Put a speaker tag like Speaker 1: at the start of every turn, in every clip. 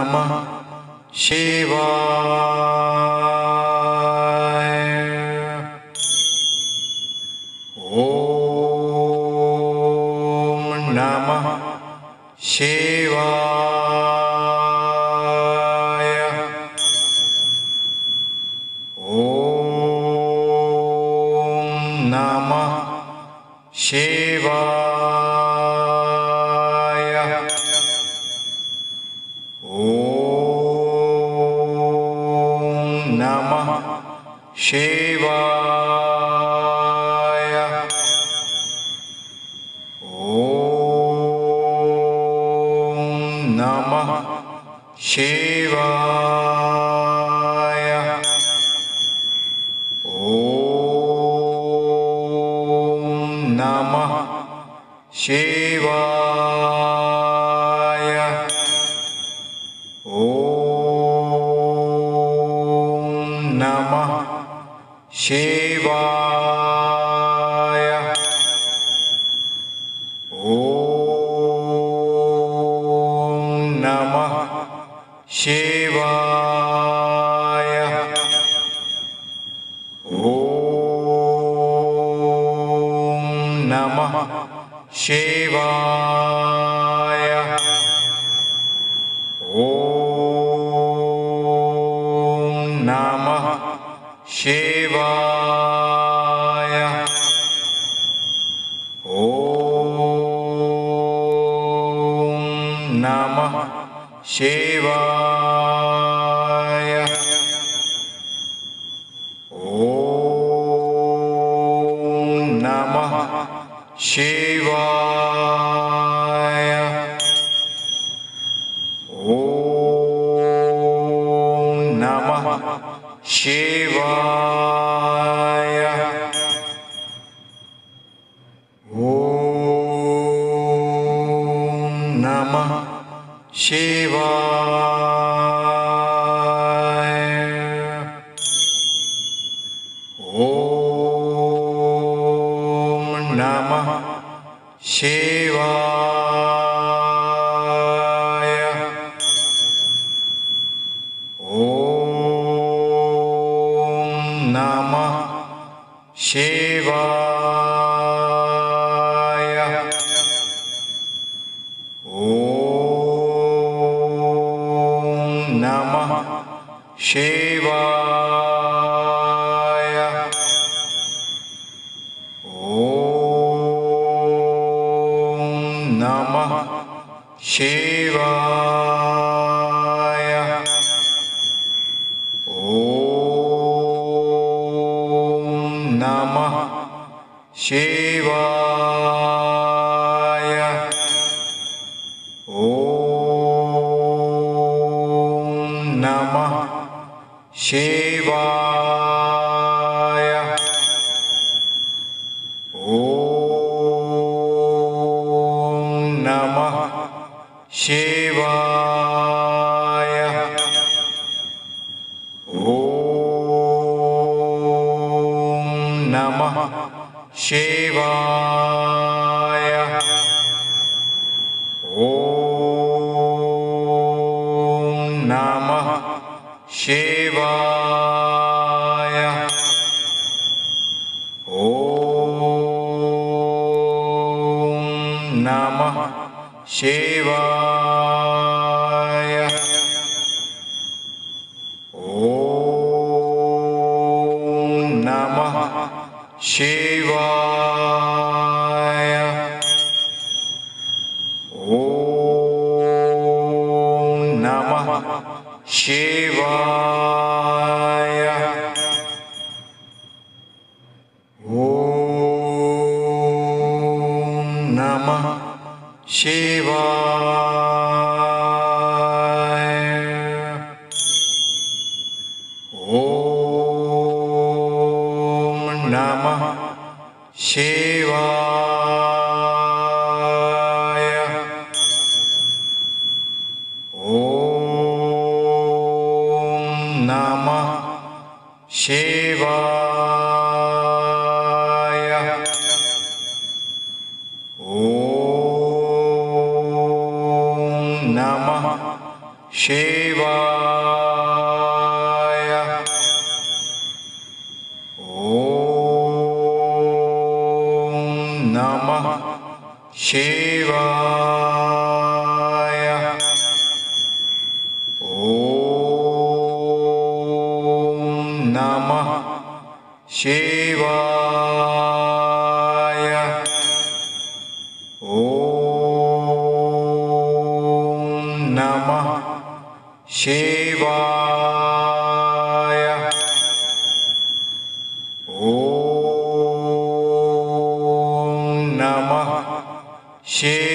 Speaker 1: नमः शिवा नमः। शिवाय। ॐ नमः। शे शिवाय। ॐ नमः शिवाय। Shiva. 希望 Shiva. नमः शिवा नमः शिवा Cheers.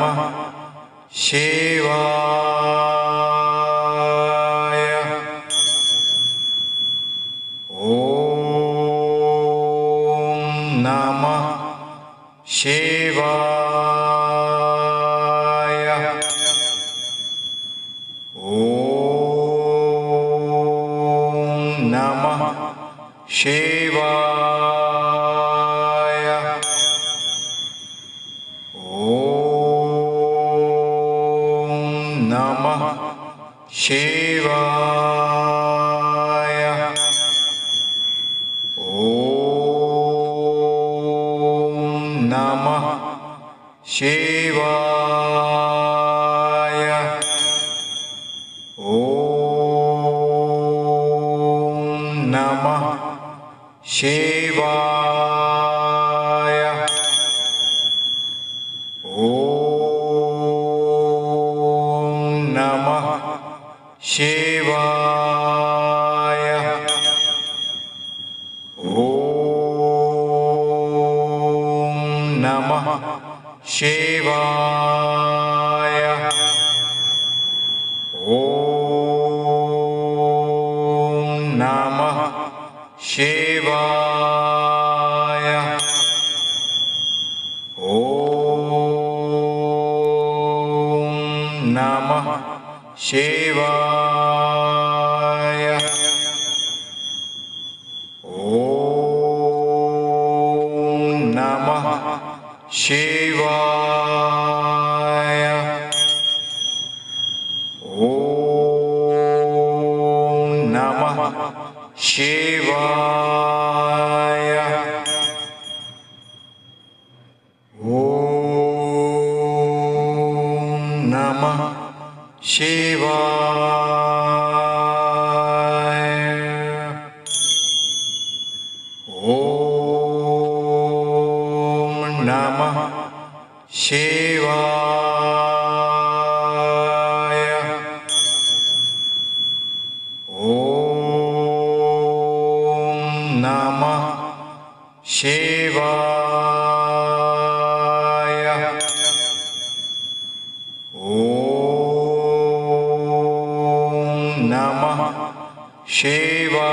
Speaker 1: नमः शिवाय Shame. は。नमः। शिवा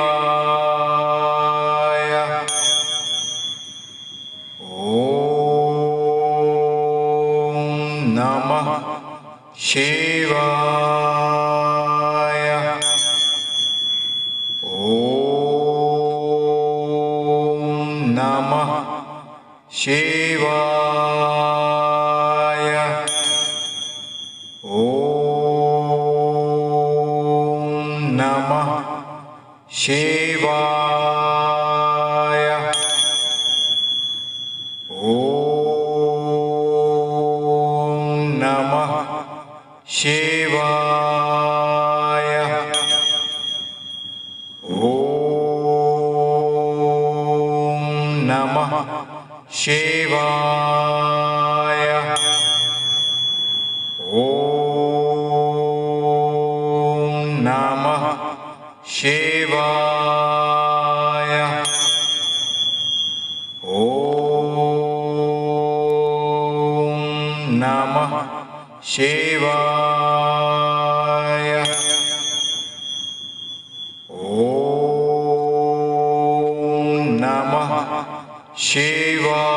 Speaker 1: शिवाय। ॐ नमः शिवाय।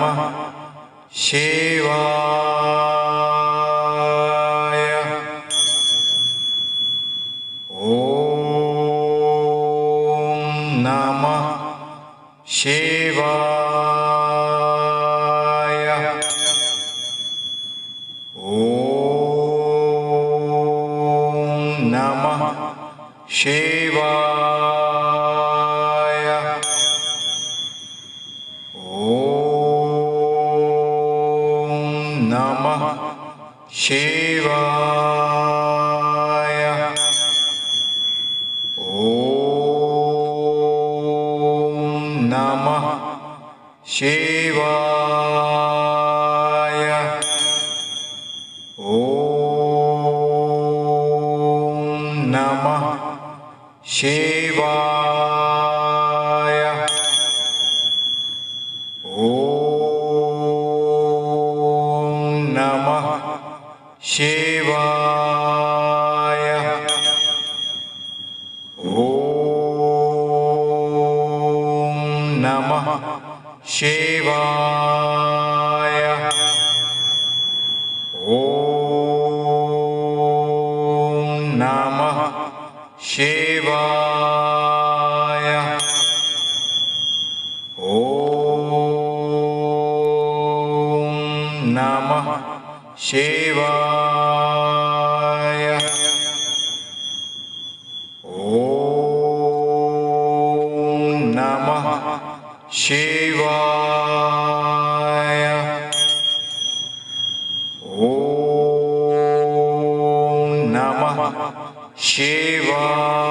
Speaker 1: नमः शिवाय नमः। शिवाय। नमः शिवाय।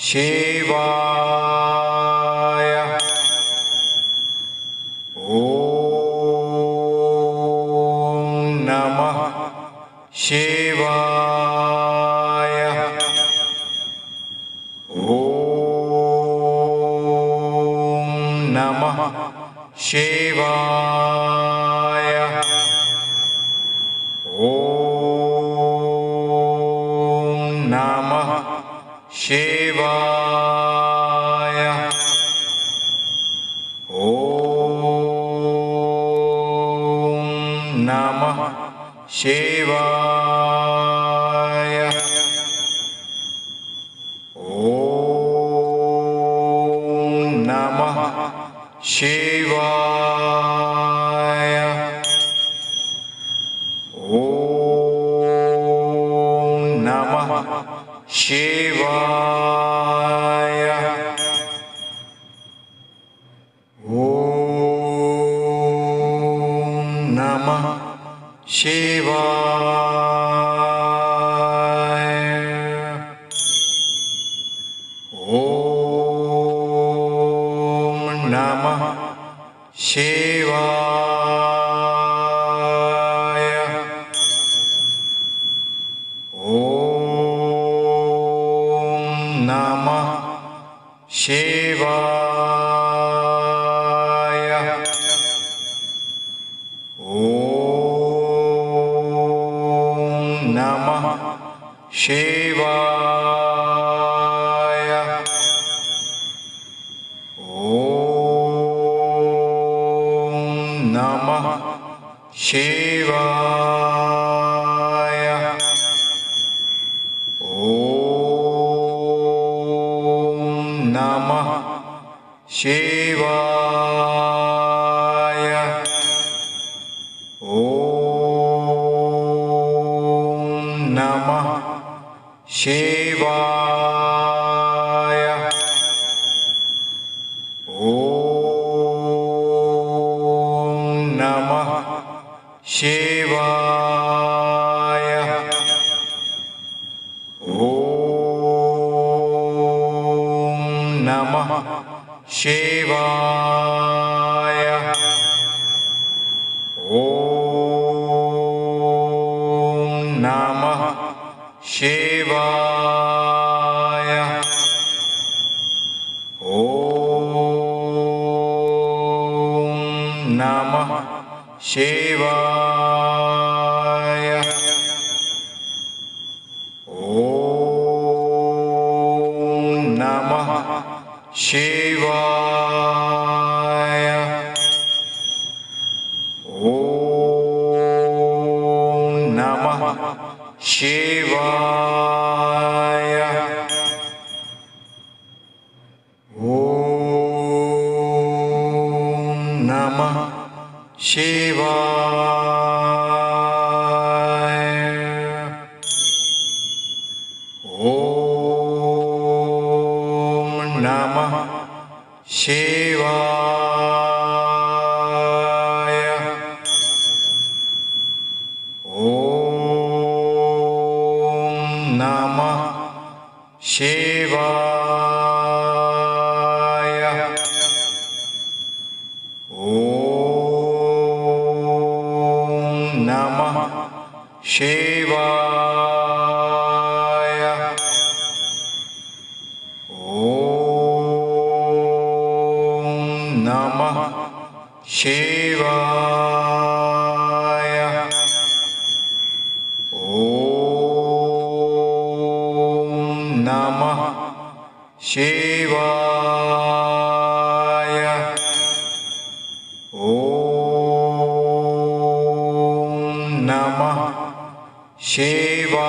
Speaker 1: 希望。नमः। शिवा। ॐ नमः। शिवा शिवाय। नमः। शिवा। ॐ नमः शिवा Shiva. नमः शिवा